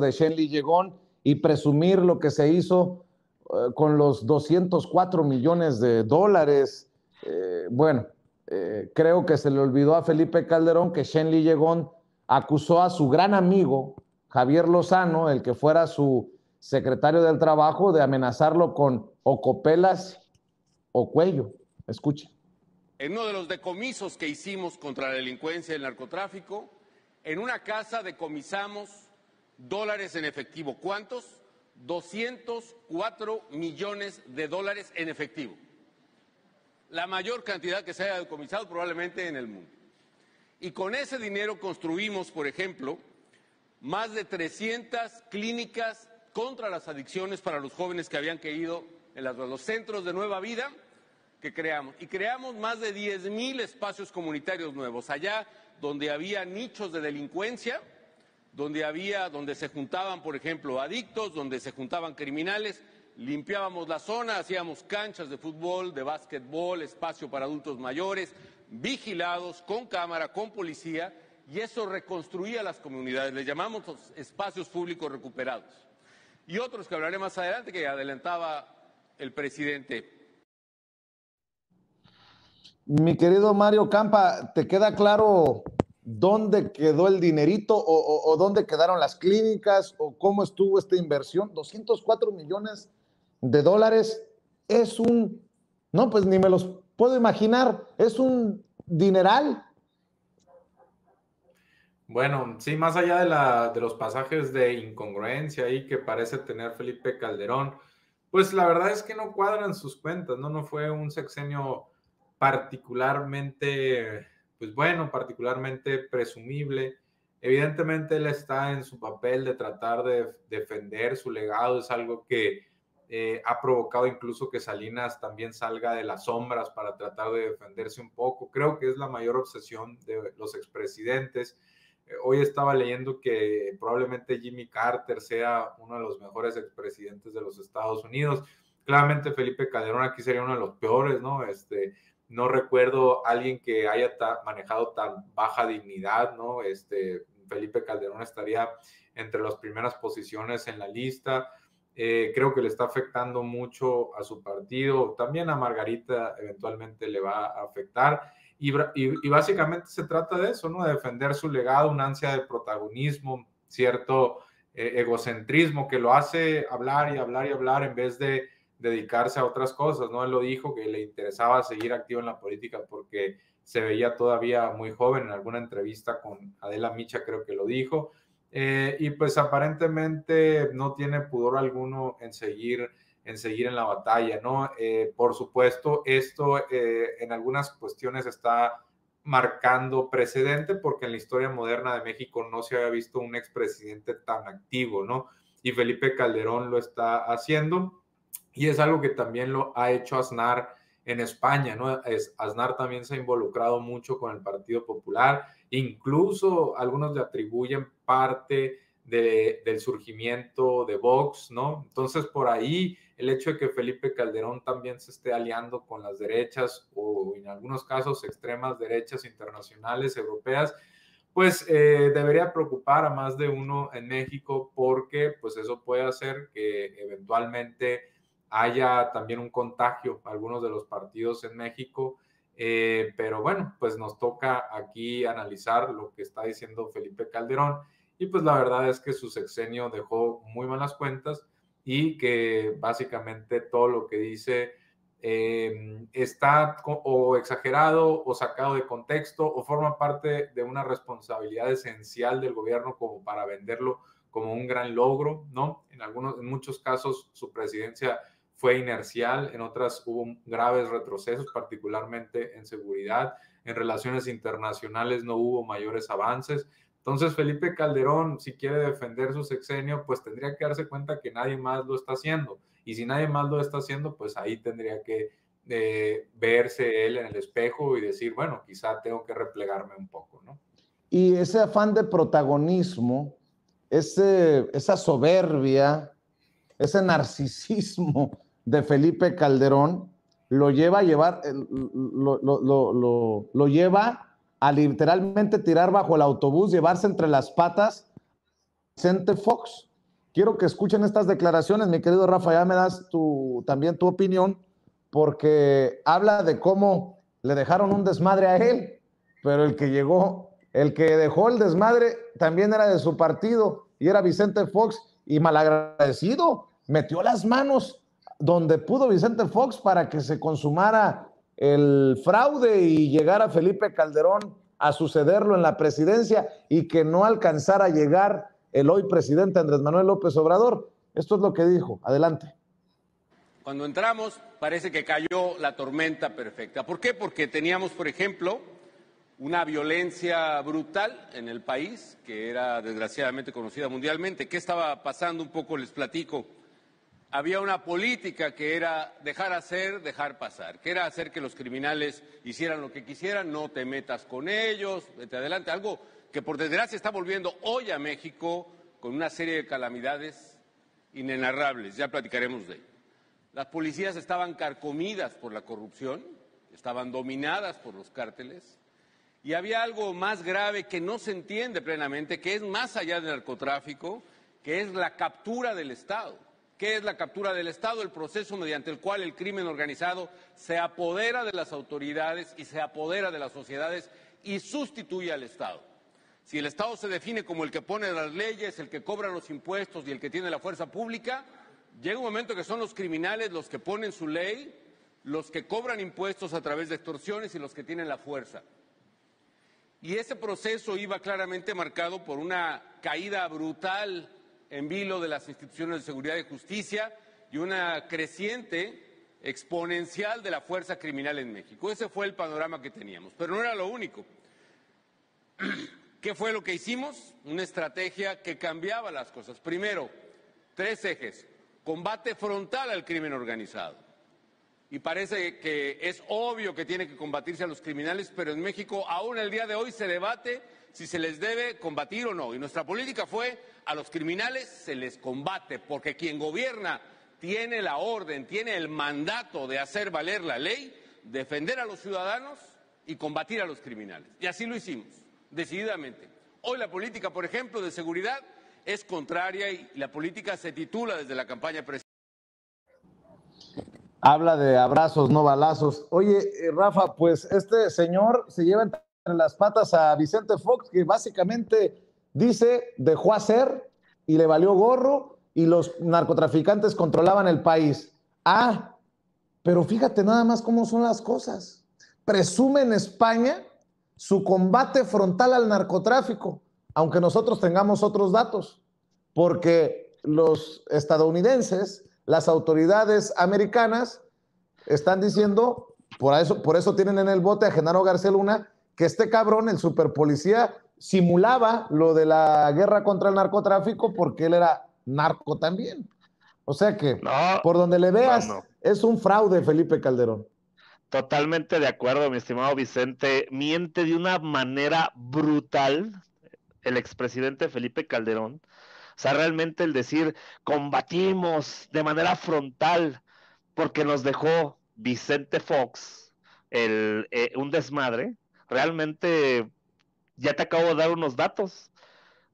de Shenley Llegón y presumir lo que se hizo eh, con los 204 millones de dólares. Eh, bueno, eh, creo que se le olvidó a Felipe Calderón que Shenley Llegón acusó a su gran amigo Javier Lozano, el que fuera su secretario del Trabajo, de amenazarlo con o copelas o cuello. Escuche. En uno de los decomisos que hicimos contra la delincuencia y el narcotráfico, en una casa decomisamos dólares en efectivo. ¿Cuántos? 204 millones de dólares en efectivo. La mayor cantidad que se haya decomisado probablemente en el mundo. Y con ese dinero construimos, por ejemplo, más de 300 clínicas contra las adicciones para los jóvenes que habían caído en los centros de nueva vida que creamos. Y creamos más de 10 mil espacios comunitarios nuevos. Allá donde había nichos de delincuencia, donde había, donde se juntaban, por ejemplo, adictos, donde se juntaban criminales, limpiábamos la zona, hacíamos canchas de fútbol, de básquetbol, espacio para adultos mayores, vigilados, con cámara, con policía, y eso reconstruía las comunidades, le llamamos espacios públicos recuperados. Y otros que hablaré más adelante, que adelantaba el presidente. Mi querido Mario Campa, ¿te queda claro dónde quedó el dinerito o, dónde quedaron las clínicas o cómo estuvo esta inversión. 204 millones de dólares es un, no, pues ni me los puedo imaginar, es un dineral. Bueno, sí, más allá de, la, de los pasajes de incongruencia ahí que parece tener Felipe Calderón, pues la verdad es que no cuadran sus cuentas, ¿no? No fue un sexenio particularmente pues bueno, particularmente presumible. Evidentemente él está en su papel de tratar de defender su legado, es algo que eh, ha provocado incluso que Salinas también salga de las sombras para tratar de defenderse un poco. Creo que es la mayor obsesión de los expresidentes. Eh, hoy estaba leyendo que probablemente Jimmy Carter sea uno de los mejores expresidentes de los Estados Unidos. Claramente Felipe Calderón aquí sería uno de los peores, ¿no? Este, no recuerdo alguien que haya manejado tan baja dignidad, ¿no? Este, Felipe Calderón estaría entre las primeras posiciones en la lista. Eh, creo que le está afectando mucho a su partido, también a Margarita eventualmente le va a afectar. Y, básicamente se trata de eso, ¿no? De defender su legado, una ansia de protagonismo, cierto eh, egocentrismo que lo hace hablar y hablar y hablar en vez de dedicarse a otras cosas, ¿no? Él lo dijo que le interesaba seguir activo en la política porque se veía todavía muy joven, en alguna entrevista con Adela Micha creo que lo dijo, eh, y pues aparentemente no tiene pudor alguno en seguir en seguir en la batalla, ¿no? Eh, por supuesto, esto eh, en algunas cuestiones está marcando precedente porque en la historia moderna de México no se había visto un expresidente tan activo, ¿no? Y Felipe Calderón lo está haciendo y es algo que también lo ha hecho Aznar en España, ¿no? Es, Aznar también se ha involucrado mucho con el Partido Popular, incluso algunos le atribuyen parte del surgimiento de Vox, ¿no? Entonces, por ahí, el hecho de que Felipe Calderón también se esté aliando con las derechas o en algunos casos extremas derechas internacionales, europeas, pues eh, debería preocupar a más de uno en México porque pues eso puede hacer que eventualmente haya también un contagio algunos de los partidos en México. Eh, pero bueno, pues nos toca aquí analizar lo que está diciendo Felipe Calderón y pues la verdad es que su sexenio dejó muy malas cuentas y que básicamente todo lo que dice em, está o exagerado o sacado de contexto o forma parte de una responsabilidad esencial del gobierno como para venderlo como un gran logro, ¿no? En algunos, en muchos casos su presidencia fue inercial, en otras hubo graves retrocesos, particularmente en seguridad, en relaciones internacionales no hubo mayores avances. Entonces, Felipe Calderón, si quiere defender su sexenio, pues tendría que darse cuenta que nadie más lo está haciendo. Y si nadie más lo está haciendo, pues ahí tendría que eh, verse él en el espejo y decir, bueno, quizá tengo que replegarme un poco, ¿no? Y ese afán de protagonismo, ese, esa soberbia, ese narcisismo de Felipe Calderón lo lleva a llevar, eh, lo, lleva a literalmente tirar bajo el autobús, llevarse entre las patas Vicente Fox. Quiero que escuchen estas declaraciones, mi querido Rafa, ya me das tu, también tu opinión, porque habla de cómo le dejaron un desmadre a él, pero el que llegó, el que dejó el desmadre también era de su partido y era Vicente Fox y malagradecido, metió las manos donde pudo Vicente Fox para que se consumara el fraude y llegara Felipe Calderón a sucederlo en la presidencia y que no alcanzara a llegar el hoy presidente Andrés Manuel López Obrador. Esto es lo que dijo. Adelante. Cuando entramos parece que cayó la tormenta perfecta. ¿Por qué? Porque teníamos, por ejemplo, una violencia brutal en el país, que era desgraciadamente conocida mundialmente. ¿Qué estaba pasando? Un poco les platico. Había una política que era dejar hacer, dejar pasar, que era hacer que los criminales hicieran lo que quisieran, no te metas con ellos, vete adelante. Algo que por desgracia está volviendo hoy a México con una serie de calamidades inenarrables. Ya platicaremos de ello. Las policías estaban carcomidas por la corrupción, estaban dominadas por los cárteles y había algo más grave que no se entiende plenamente, que es más allá del narcotráfico, que es la captura del Estado. ¿Qué es la captura del Estado? El proceso mediante el cual el crimen organizado se apodera de las autoridades y se apodera de las sociedades y sustituye al Estado. Si el Estado se define como el que pone las leyes, el que cobra los impuestos y el que tiene la fuerza pública, llega un momento que son los criminales los que ponen su ley, los que cobran impuestos a través de extorsiones y los que tienen la fuerza. Y ese proceso iba claramente marcado por una caída brutal en vilo de las instituciones de seguridad y justicia y una creciente exponencial de la fuerza criminal en México. Ese fue el panorama que teníamos, pero no era lo único. ¿Qué fue lo que hicimos? Una estrategia que cambiaba las cosas. Primero, tres ejes. Combate frontal al crimen organizado y parece que es obvio que tiene que combatirse a los criminales, pero en México aún el día de hoy se debate si se les debe combatir o no. Y nuestra política fue a los criminales se les combate, porque quien gobierna tiene la orden, tiene el mandato de hacer valer la ley, defender a los ciudadanos y combatir a los criminales. Y así lo hicimos, decididamente. Hoy la política, por ejemplo, de seguridad es contraria y la política se titula desde la campaña presidencial habla de abrazos, no balazos. Oye, eh, Rafa, pues este señor se lleva entre las patas a Vicente Fox, que básicamente dice, dejó hacer y le valió gorro y los narcotraficantes controlaban el país. Ah, pero fíjate nada más cómo son las cosas. Presume en España su combate frontal al narcotráfico, aunque nosotros tengamos otros datos, porque los estadounidenses las autoridades americanas están diciendo, por eso, por eso tienen en el bote a Genaro García Luna, que este cabrón, el superpolicía, simulaba lo de la guerra contra el narcotráfico porque él era narco también. O sea que, por donde le veas, es un fraude Felipe Calderón. Totalmente de acuerdo, mi estimado Vicente. Miente de una manera brutal el expresidente Felipe Calderón. Sea, realmente el decir combatimos de manera frontal porque nos dejó Vicente Fox el, eh, un desmadre, realmente ya te acabo de dar unos datos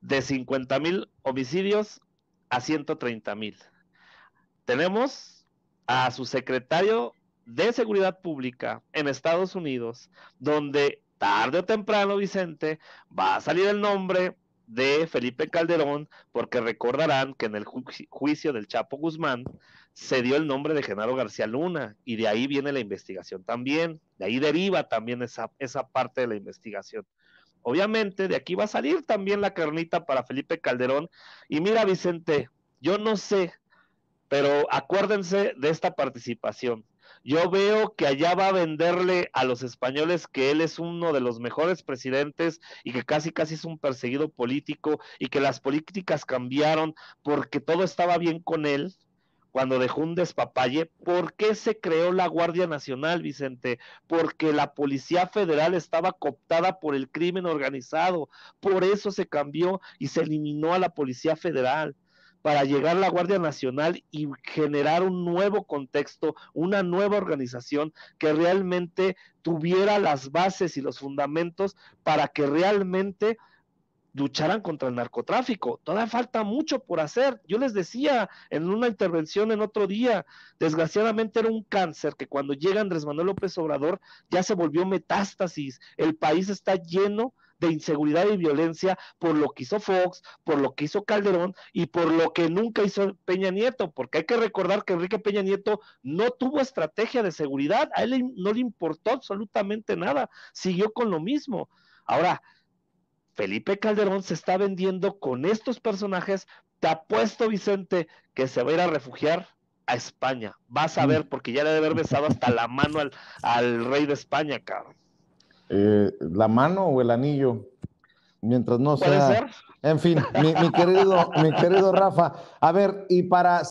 de 50 mil homicidios a 130 mil. Tenemos a su secretario de Seguridad Pública en Estados Unidos, donde tarde o temprano, Vicente, va a salir el nombre de Felipe Calderón, porque recordarán que en el juicio del Chapo Guzmán se dio el nombre de Genaro García Luna y de ahí viene la investigación también, de ahí deriva también esa, esa parte de la investigación. Obviamente de aquí va a salir también la carnita para Felipe Calderón. Y mira Vicente, yo no sé, pero acuérdense de esta participación. Yo veo que allá va a venderle a los españoles que él es uno de los mejores presidentes y que casi casi es un perseguido político y que las políticas cambiaron porque todo estaba bien con él cuando dejó un despapalle. ¿Por qué se creó la Guardia Nacional, Vicente? Porque la Policía Federal estaba cooptada por el crimen organizado. Por eso se cambió y se eliminó a la Policía Federal para llegar a la Guardia Nacional y generar un nuevo contexto, una nueva organización que realmente tuviera las bases y los fundamentos para que realmente lucharan contra el narcotráfico. Todavía falta mucho por hacer. Yo les decía en una intervención en otro día, desgraciadamente era un cáncer que cuando llega Andrés Manuel López Obrador ya se volvió metástasis. El país está lleno de inseguridad y violencia por lo que hizo Fox, por lo que hizo Calderón y por lo que nunca hizo Peña Nieto, porque hay que recordar que Enrique Peña Nieto no tuvo estrategia de seguridad, a él no le importó absolutamente nada, siguió con lo mismo. Ahora, Felipe Calderón se está vendiendo con estos personajes. Te apuesto, Vicente, que se va a ir a refugiar a España. Vas a mm. ver, porque ya le debe haber besado hasta la mano al, al rey de España, cabrón. Eh, la mano o el anillo, mientras no sea. En fin, mi, querido, mi querido Rafa. A ver, y para